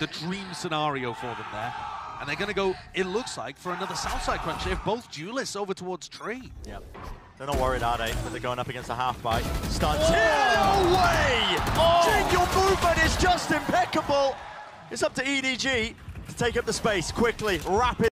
the dream scenario for them there. And they're going to go, it looks like, for another Southside crunch. They have both duelists over towards Tree. Yep. They're not worried, are they? But they're going up against a half bite. Stuns. Oh! No way! Oh! Jake, your movement is just impeccable. It's up to EDG to take up the space quickly, rapid.